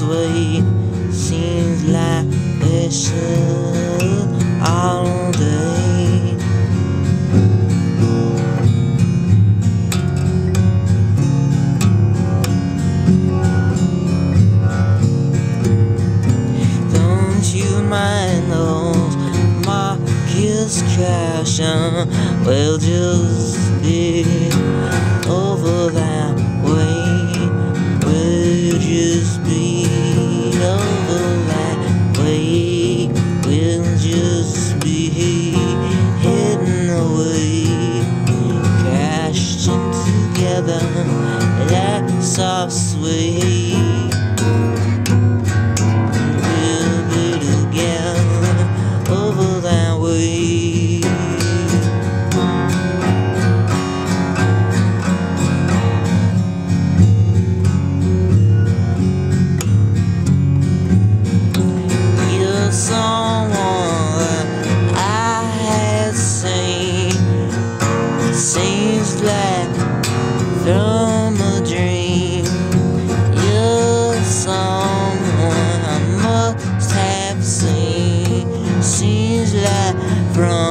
this seems like it should all day. Don't you mind those Marcus We'll just be over there. That's our sway. from